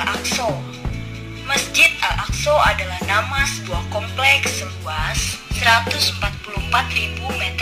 Al-Aqsa. Masjid Al-Aqsa adalah nama sebuah kompleks seluas 144.000 meter